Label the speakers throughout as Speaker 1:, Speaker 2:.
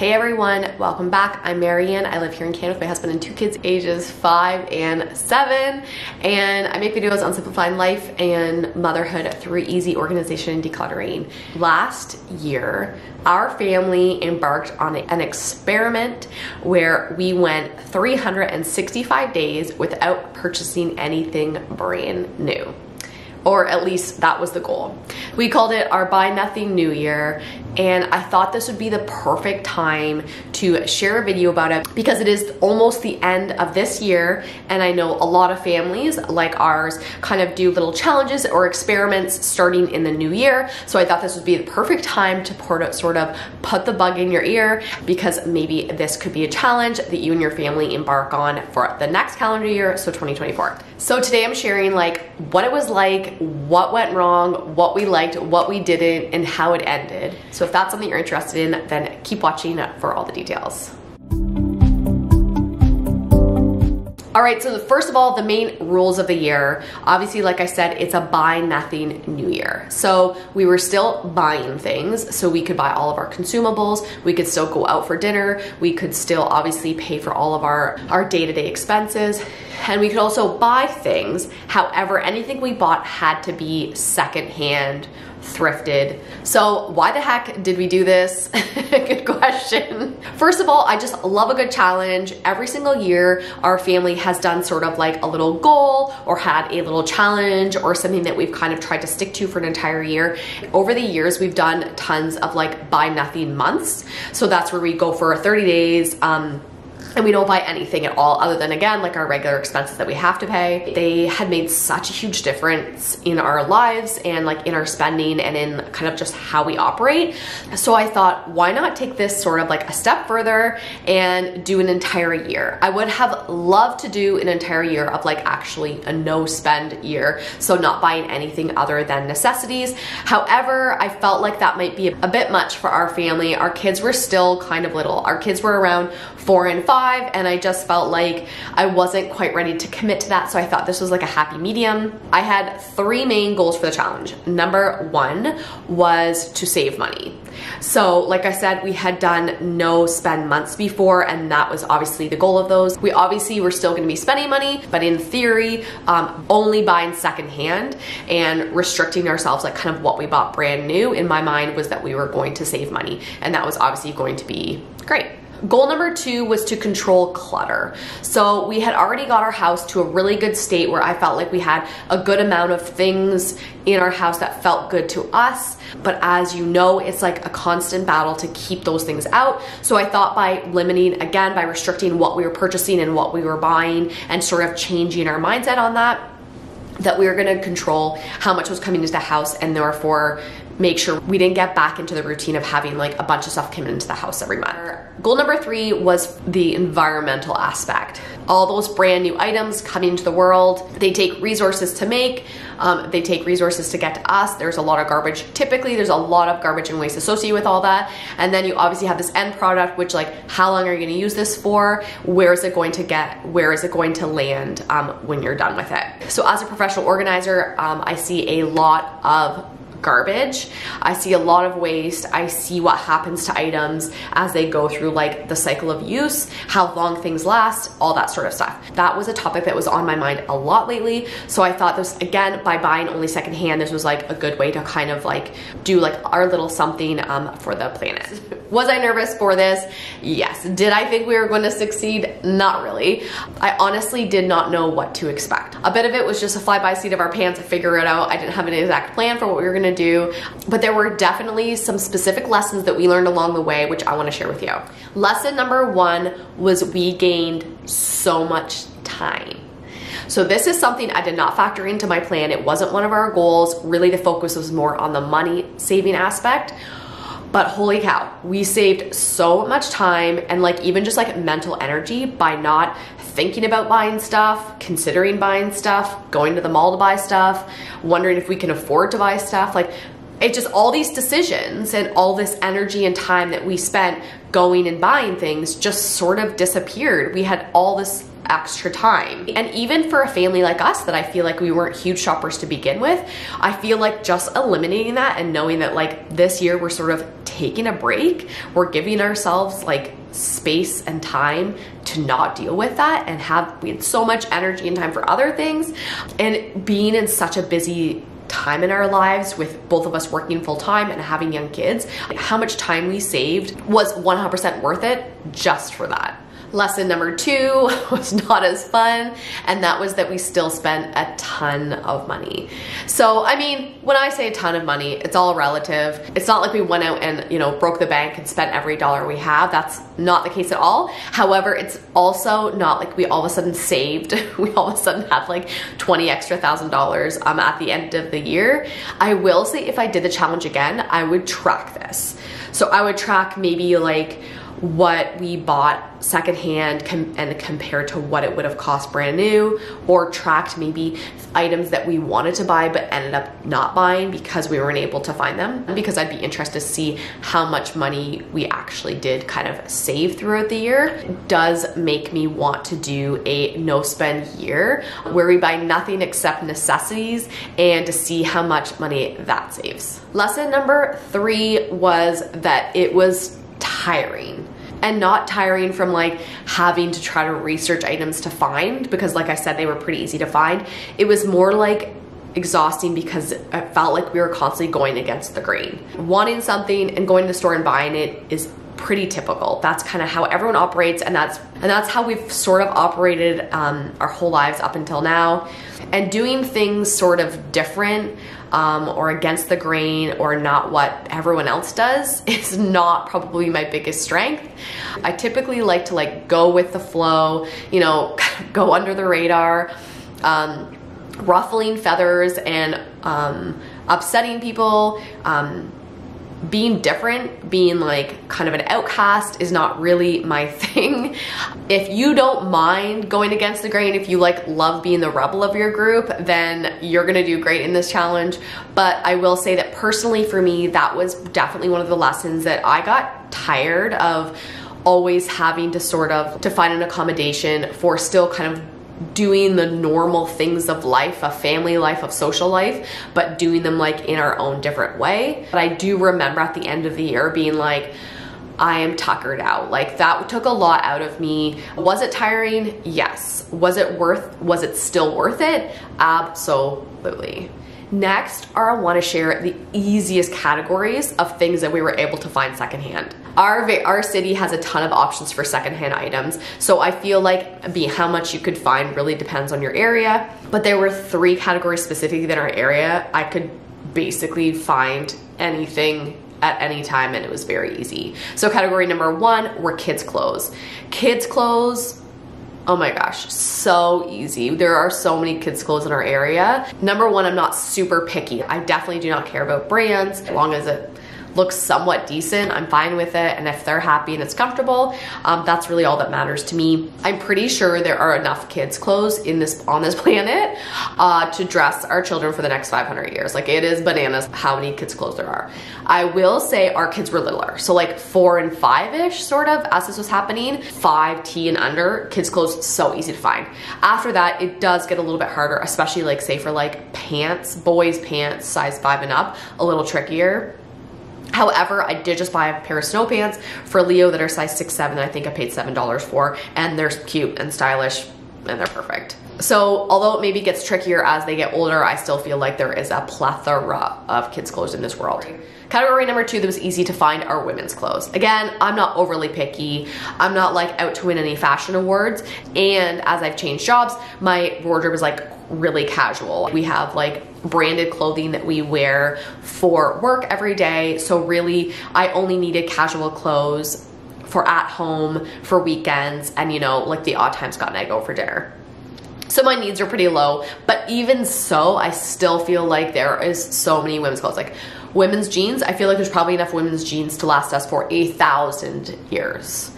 Speaker 1: Hey everyone, welcome back. I'm Mary Ann. I live here in Canada with my husband and two kids ages five and seven. And I make videos on simplifying life and motherhood through easy organization and decluttering. Last year, our family embarked on an experiment where we went 365 days without purchasing anything brand new or at least that was the goal. We called it our Buy Nothing New Year, and I thought this would be the perfect time to share a video about it because it is almost the end of this year, and I know a lot of families like ours kind of do little challenges or experiments starting in the new year. So I thought this would be the perfect time to sort of put the bug in your ear because maybe this could be a challenge that you and your family embark on for the next calendar year, so 2024. So today I'm sharing like what it was like what went wrong, what we liked, what we didn't, and how it ended. So if that's something you're interested in, then keep watching for all the details details. All right, so first of all, the main rules of the year. Obviously, like I said, it's a buy nothing new year. So we were still buying things. So we could buy all of our consumables. We could still go out for dinner. We could still obviously pay for all of our, our day-to-day -day expenses. And we could also buy things. However, anything we bought had to be secondhand thrifted. So why the heck did we do this? good question. First of all, I just love a good challenge. Every single year, our family has done sort of like a little goal or had a little challenge or something that we've kind of tried to stick to for an entire year. Over the years, we've done tons of like buy nothing months. So that's where we go for 30 days. Um, and we don't buy anything at all other than again like our regular expenses that we have to pay. They had made such a huge difference in our lives and like in our spending and in kind of just how we operate. So i thought why not take this sort of like a step further and do an entire year? I would have loved to do an entire year of like actually a no spend year so not buying anything other than necessities. However i felt like that might be a bit much for our family. Our kids were still kind of little. Our kids were around four and five five and I just felt like I wasn't quite ready to commit to that so I thought this was like a happy medium. I had three main goals for the challenge. Number one was to save money. So like I said, we had done no spend months before and that was obviously the goal of those. We obviously were still gonna be spending money, but in theory, um, only buying secondhand and restricting ourselves like kind of what we bought brand new in my mind was that we were going to save money and that was obviously going to be great. Goal number two was to control clutter. So we had already got our house to a really good state where I felt like we had a good amount of things in our house that felt good to us. But as you know, it's like a constant battle to keep those things out. So I thought by limiting, again, by restricting what we were purchasing and what we were buying and sort of changing our mindset on that, that we were gonna control how much was coming into the house and therefore make sure we didn't get back into the routine of having like a bunch of stuff coming into the house every month. Goal number three was the environmental aspect. All those brand new items coming into the world, they take resources to make, um, they take resources to get to us. There's a lot of garbage. Typically, there's a lot of garbage and waste associated with all that. And then you obviously have this end product, which like, how long are you gonna use this for? Where is it going to get? Where is it going to land um, when you're done with it? So as a professional organizer, um, I see a lot of garbage. I see a lot of waste. I see what happens to items as they go through like the cycle of use, how long things last, all that sort of stuff. That was a topic that was on my mind a lot lately. So I thought this, again, by buying only secondhand, this was like a good way to kind of like do like our little something um, for the planet. Was I nervous for this? Yes. Did I think we were going to succeed? Not really. I honestly did not know what to expect. A bit of it was just a fly by seat of our pants to figure it out. I didn't have an exact plan for what we were going to do, but there were definitely some specific lessons that we learned along the way, which I want to share with you. Lesson number one was we gained so much time. So this is something I did not factor into my plan. It wasn't one of our goals. Really the focus was more on the money saving aspect. But holy cow, we saved so much time and like even just like mental energy by not thinking about buying stuff, considering buying stuff, going to the mall to buy stuff, wondering if we can afford to buy stuff. Like it's just all these decisions and all this energy and time that we spent going and buying things just sort of disappeared. We had all this extra time. And even for a family like us that I feel like we weren't huge shoppers to begin with, I feel like just eliminating that and knowing that like this year we're sort of taking a break, we're giving ourselves like space and time to not deal with that and have we had so much energy and time for other things and being in such a busy time in our lives with both of us working full time and having young kids, how much time we saved was 100% worth it just for that. Lesson number two was not as fun, and that was that we still spent a ton of money. So, I mean, when I say a ton of money, it's all relative. It's not like we went out and, you know, broke the bank and spent every dollar we have. That's not the case at all. However, it's also not like we all of a sudden saved. we all of a sudden had like 20 extra thousand dollars um, at the end of the year. I will say if I did the challenge again, I would track this. So I would track maybe like what we bought secondhand com and compared to what it would have cost brand new or tracked maybe items that we wanted to buy but ended up not buying because we weren't able to find them. Because I'd be interested to see how much money we actually did kind of save throughout the year. Does make me want to do a no spend year where we buy nothing except necessities and to see how much money that saves. Lesson number three was that it was tiring and not tiring from like having to try to research items to find because like I said they were pretty easy to find. It was more like exhausting because it felt like we were constantly going against the grain. Wanting something and going to the store and buying it is pretty typical. That's kind of how everyone operates and that's and that's how we've sort of operated um, our whole lives up until now. And doing things sort of different um, or against the grain or not what everyone else does is not probably my biggest strength. I typically like to like go with the flow, you know, go under the radar, um, ruffling feathers and um, upsetting people, um, being different, being like kind of an outcast is not really my thing. If you don't mind going against the grain, if you like love being the rebel of your group, then you're gonna do great in this challenge. But I will say that personally for me, that was definitely one of the lessons that I got tired of always having to sort of to find an accommodation for still kind of doing the normal things of life, a family life, of social life, but doing them like in our own different way. But I do remember at the end of the year being like, I am tuckered out. Like that took a lot out of me. Was it tiring? Yes. Was it worth, was it still worth it? Absolutely. Next I wanna share the easiest categories of things that we were able to find secondhand. Our, our city has a ton of options for secondhand items, so I feel like be how much you could find really depends on your area, but there were three categories specifically in our area. I could basically find anything at any time and it was very easy. So category number one were kids clothes. Kids clothes, Oh my gosh, so easy. There are so many kids clothes in our area. Number one, I'm not super picky. I definitely do not care about brands as long as it looks somewhat decent, I'm fine with it. And if they're happy and it's comfortable, um, that's really all that matters to me. I'm pretty sure there are enough kids clothes in this on this planet uh, to dress our children for the next 500 years. Like it is bananas how many kids clothes there are. I will say our kids were littler. So like four and five-ish sort of as this was happening, five T and under, kids clothes so easy to find. After that, it does get a little bit harder, especially like say for like pants, boys pants, size five and up, a little trickier However, I did just buy a pair of snow pants for Leo that are size six, seven. I think I paid $7 for, and they're cute and stylish and they're perfect. So although it maybe gets trickier as they get older, I still feel like there is a plethora of kids clothes in this world. Category number two that was easy to find are women's clothes. Again, I'm not overly picky. I'm not like out to win any fashion awards. And as I've changed jobs, my wardrobe is like really casual. We have like branded clothing that we wear for work every day. So really, I only needed casual clothes for at home, for weekends, and you know, like the odd time Scott and I go for dinner. So my needs are pretty low, but even so, I still feel like there is so many women's clothes. Like women's jeans, I feel like there's probably enough women's jeans to last us for a thousand years.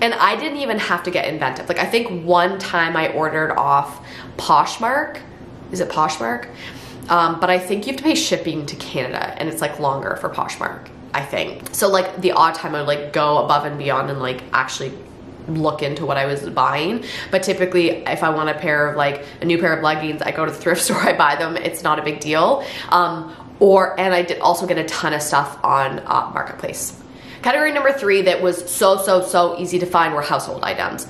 Speaker 1: And I didn't even have to get inventive. Like I think one time I ordered off Poshmark. Is it Poshmark? Um, but I think you have to pay shipping to Canada and it's like longer for Poshmark, I think. So like the odd time I would like go above and beyond and like actually look into what I was buying. But typically, if I want a pair of like a new pair of leggings, I go to the thrift store, I buy them. It's not a big deal. Um, or and I did also get a ton of stuff on uh, Marketplace. Category number three that was so, so, so easy to find were household items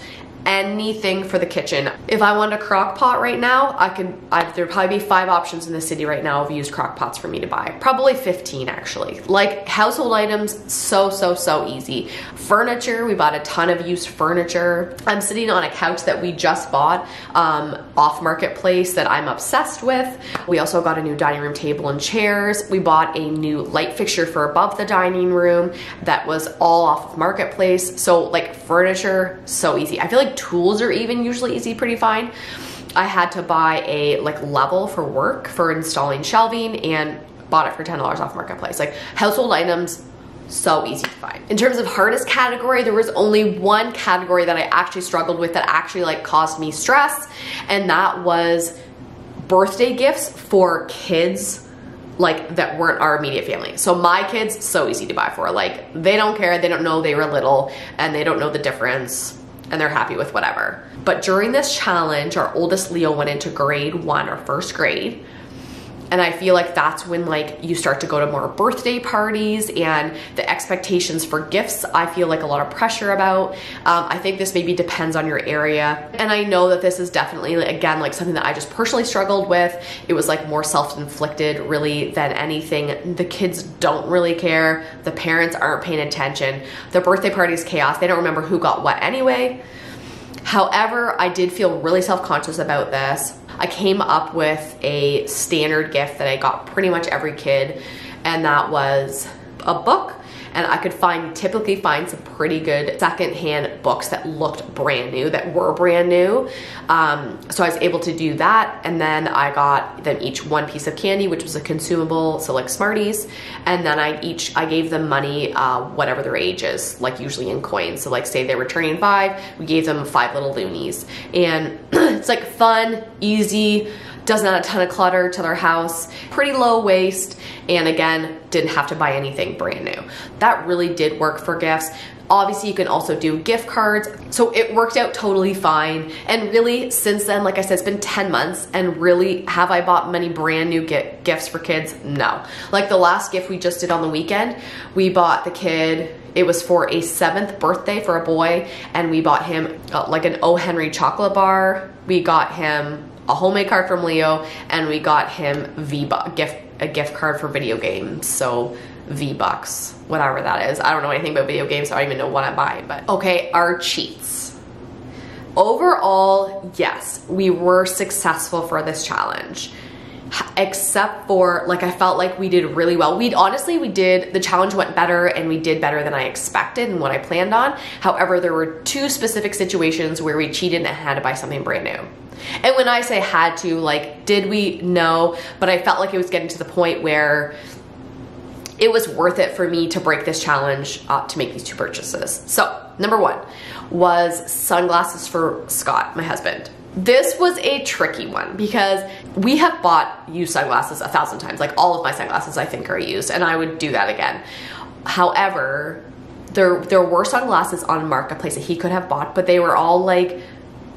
Speaker 1: anything for the kitchen. If I wanted a crock pot right now, I could, I, there'd probably be five options in the city right now of used crock pots for me to buy. Probably 15 actually. Like household items, so, so, so easy. Furniture, we bought a ton of used furniture. I'm sitting on a couch that we just bought um, off Marketplace that I'm obsessed with. We also got a new dining room table and chairs. We bought a new light fixture for above the dining room that was all off of Marketplace. So like furniture, so easy. I feel like tools are even usually easy pretty fine. I had to buy a like level for work for installing shelving and bought it for $10 off marketplace. Like household items, so easy to find. In terms of hardest category, there was only one category that I actually struggled with that actually like caused me stress, and that was birthday gifts for kids like that weren't our immediate family. So my kids, so easy to buy for. Like they don't care, they don't know they were little and they don't know the difference and they're happy with whatever. But during this challenge, our oldest Leo went into grade one or first grade. And I feel like that's when like you start to go to more birthday parties and the expectations for gifts, I feel like a lot of pressure about. Um, I think this maybe depends on your area. And I know that this is definitely, again, like something that I just personally struggled with. It was like more self-inflicted really than anything. The kids don't really care. The parents aren't paying attention. The birthday party is chaos. They don't remember who got what anyway. However, I did feel really self-conscious about this. I came up with a standard gift that I got pretty much every kid, and that was a book and I could find typically find some pretty good secondhand books that looked brand new, that were brand new. Um, so I was able to do that, and then I got them each one piece of candy, which was a consumable, so like Smarties, and then I each I gave them money, uh, whatever their age is, like usually in coins. So like say they were turning five, we gave them five little loonies, and it's like fun, easy doesn't add a ton of clutter to their house, pretty low waste, and again, didn't have to buy anything brand new. That really did work for gifts. Obviously, you can also do gift cards. So it worked out totally fine. And really, since then, like I said, it's been 10 months. And really, have I bought many brand new gifts for kids? No. Like the last gift we just did on the weekend, we bought the kid it was for a seventh birthday for a boy and we bought him uh, like an O. Henry chocolate bar. We got him a homemade card from Leo, and we got him V gift a gift card for video games. So V Bucks, whatever that is. I don't know anything about video games, so I don't even know what I'm buying. But okay, our cheats. Overall, yes, we were successful for this challenge except for like I felt like we did really well. We honestly we did the challenge went better and we did better than I expected and what I planned on. However, there were two specific situations where we cheated and had to buy something brand new. And when I say had to, like, did we? No, but I felt like it was getting to the point where it was worth it for me to break this challenge uh, to make these two purchases. So, number one was sunglasses for Scott, my husband. This was a tricky one because we have bought used sunglasses a thousand times. Like all of my sunglasses I think are used and I would do that again. However, there there were sunglasses on marketplace that he could have bought, but they were all like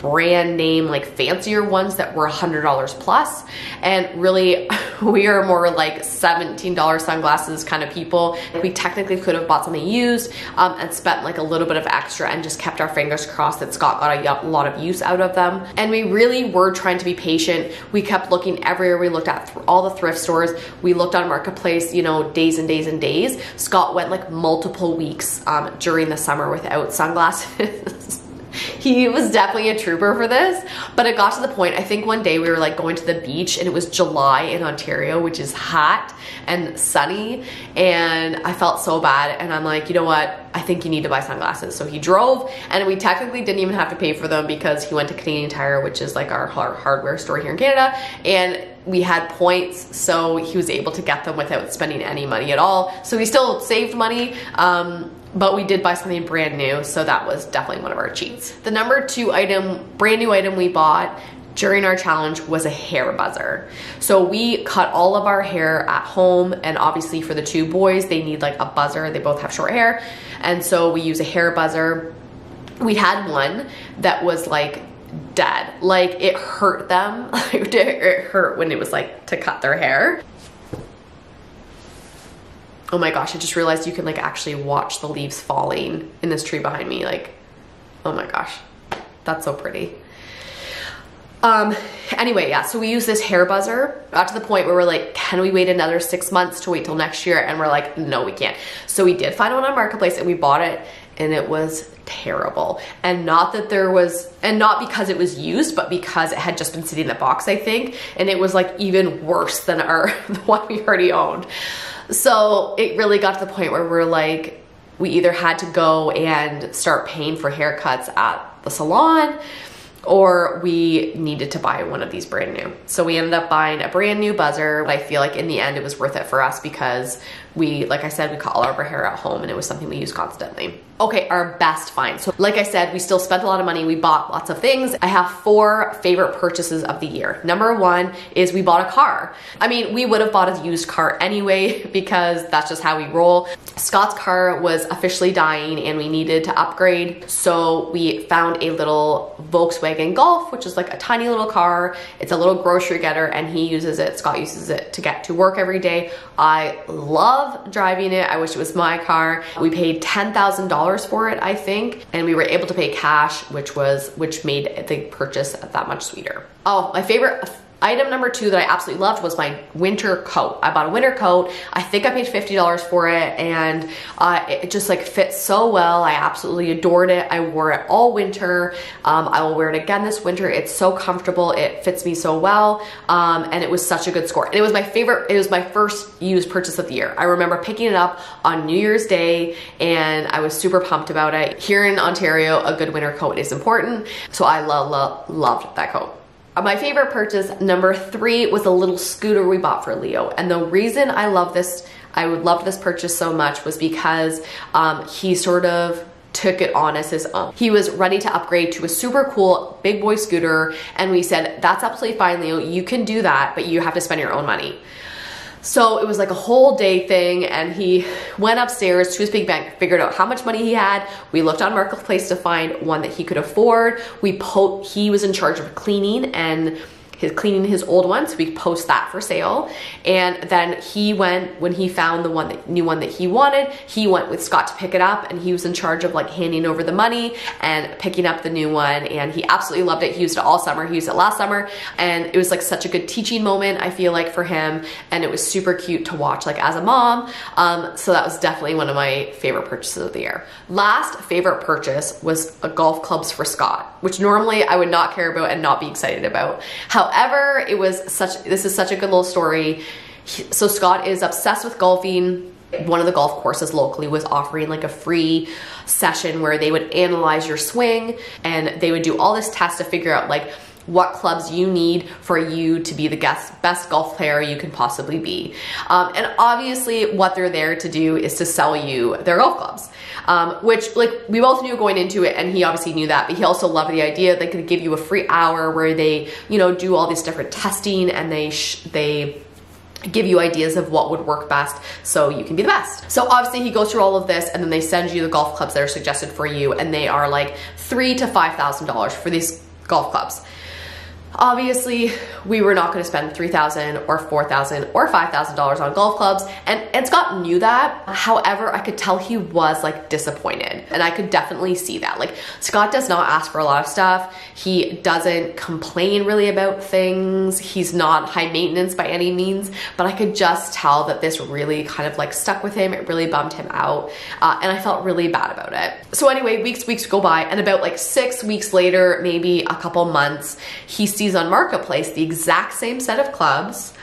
Speaker 1: brand name, like fancier ones that were $100 plus. And really, we are more like $17 sunglasses kind of people. We technically could have bought something used um, and spent like a little bit of extra and just kept our fingers crossed that Scott got a lot of use out of them. And we really were trying to be patient. We kept looking everywhere. We looked at all the thrift stores. We looked on Marketplace, you know, days and days and days. Scott went like multiple weeks um, during the summer without sunglasses. he was definitely a trooper for this. But it got to the point, I think one day we were like going to the beach and it was July in Ontario, which is hot and sunny. And I felt so bad. And I'm like, you know what? I think you need to buy sunglasses. So he drove and we technically didn't even have to pay for them because he went to Canadian Tire, which is like our hardware store here in Canada. And we had points, so he was able to get them without spending any money at all. So he still saved money. Um, but we did buy something brand new, so that was definitely one of our cheats. The number two item, brand new item we bought during our challenge was a hair buzzer. So we cut all of our hair at home and obviously for the two boys, they need like a buzzer. They both have short hair. And so we use a hair buzzer we had one that was like dead. Like it hurt them. it hurt when it was like to cut their hair. Oh my gosh, I just realized you can like actually watch the leaves falling in this tree behind me. Like, oh my gosh, that's so pretty. Um, anyway, yeah, so we use this hair buzzer. Got to the point where we're like, can we wait another six months to wait till next year? And we're like, no, we can't. So we did find one on Marketplace and we bought it and it was terrible. And not that there was, and not because it was used, but because it had just been sitting in the box, I think. And it was like even worse than our, the one we already owned. So it really got to the point where we're like, we either had to go and start paying for haircuts at the salon or we needed to buy one of these brand new. So we ended up buying a brand new buzzer. I feel like in the end it was worth it for us because we, like I said, we cut all of our hair at home and it was something we used constantly. Okay, our best find. So like I said, we still spent a lot of money. We bought lots of things. I have four favorite purchases of the year. Number one is we bought a car. I mean, we would have bought a used car anyway because that's just how we roll. Scott's car was officially dying and we needed to upgrade. So we found a little Volkswagen Golf, which is like a tiny little car. It's a little grocery getter and he uses it, Scott uses it to get to work every day. I love driving it. I wish it was my car. We paid $10,000 for it, I think, and we were able to pay cash, which was which made the purchase that much sweeter. Oh, my favorite Item number two that I absolutely loved was my winter coat. I bought a winter coat. I think I paid $50 for it and uh, it just like fits so well. I absolutely adored it. I wore it all winter. Um, I will wear it again this winter. It's so comfortable. It fits me so well. Um, and it was such a good score. And it was my favorite, it was my first used purchase of the year. I remember picking it up on New Year's Day and I was super pumped about it. Here in Ontario, a good winter coat is important. So I love, love, loved that coat. My favorite purchase, number three, was a little scooter we bought for Leo. And the reason I love this, I would love this purchase so much was because um, he sort of took it on as his own. He was ready to upgrade to a super cool big boy scooter and we said, that's absolutely fine Leo, you can do that, but you have to spend your own money. So it was like a whole day thing and he went upstairs to his big bank, figured out how much money he had. We looked on Marketplace to find one that he could afford. We po he was in charge of cleaning and his cleaning his old one so we post that for sale. And then he went when he found the one that new one that he wanted he went with Scott to pick it up and he was in charge of like handing over the money and picking up the new one and he absolutely loved it. He used it all summer. He used it last summer. And it was like such a good teaching moment I feel like for him. And it was super cute to watch like as a mom. Um, so that was definitely one of my favorite purchases of the year. Last favorite purchase was a golf clubs for Scott which normally I would not care about and not be excited about. However However, it was such, this is such a good little story. So Scott is obsessed with golfing one of the golf courses locally was offering like a free session where they would analyze your swing and they would do all this tests to figure out like what clubs you need for you to be the best, best golf player you can possibly be. Um, and obviously what they're there to do is to sell you their golf clubs. Um, which like we both knew going into it and he obviously knew that, but he also loved the idea they could give you a free hour where they, you know, do all this different testing and they, sh- they give you ideas of what would work best so you can be the best. So obviously he goes through all of this and then they send you the golf clubs that are suggested for you and they are like three to $5,000 for these golf clubs. Obviously, we were not gonna spend 3000 or 4000 or $5,000 on golf clubs, and, and Scott knew that. However, I could tell he was like disappointed, and I could definitely see that. Like, Scott does not ask for a lot of stuff. He doesn't complain really about things. He's not high maintenance by any means, but I could just tell that this really kind of like stuck with him. It really bummed him out, uh, and I felt really bad about it. So anyway, weeks, weeks go by, and about like six weeks later, maybe a couple months, he sees sees on Marketplace the exact same set of clubs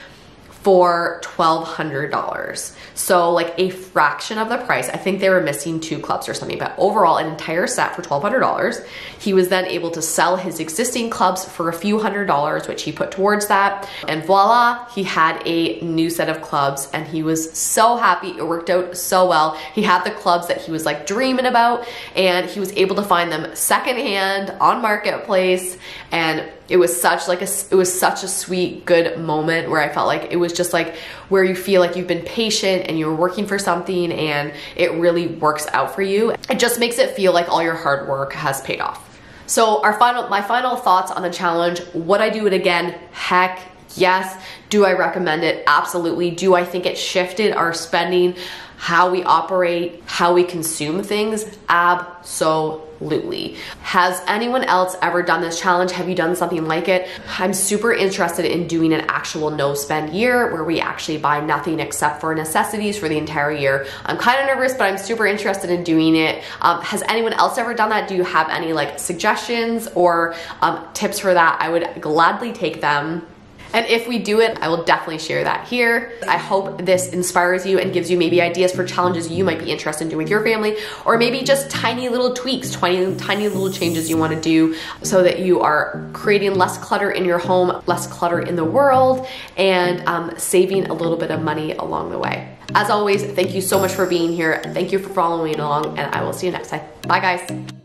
Speaker 1: for $1,200. So like a fraction of the price. I think they were missing two clubs or something, but overall an entire set for $1,200. He was then able to sell his existing clubs for a few hundred dollars, which he put towards that. And voila, he had a new set of clubs and he was so happy. It worked out so well. He had the clubs that he was like dreaming about and he was able to find them secondhand on Marketplace and it was such like a it was such a sweet good moment where I felt like it was just like where you feel like you've been patient and you're working for something and it really works out for you. It just makes it feel like all your hard work has paid off. So our final, my final thoughts on the challenge, would I do it again? Heck yes. Do I recommend it? Absolutely. Do I think it shifted our spending, how we operate, how we consume things? Absolutely. Has anyone else ever done this challenge? Have you done something like it? I'm super interested in doing an actual no spend year where we actually buy nothing except for necessities for the entire year. I'm kind of nervous, but I'm super interested in doing it. Um, has anyone else ever done that? Do you have any like suggestions or um, tips for that? I would gladly take them. And if we do it, I will definitely share that here. I hope this inspires you and gives you maybe ideas for challenges you might be interested in doing with your family, or maybe just tiny little tweaks, tiny, tiny little changes you wanna do so that you are creating less clutter in your home, less clutter in the world, and um, saving a little bit of money along the way. As always, thank you so much for being here. Thank you for following along, and I will see you next time. Bye, guys.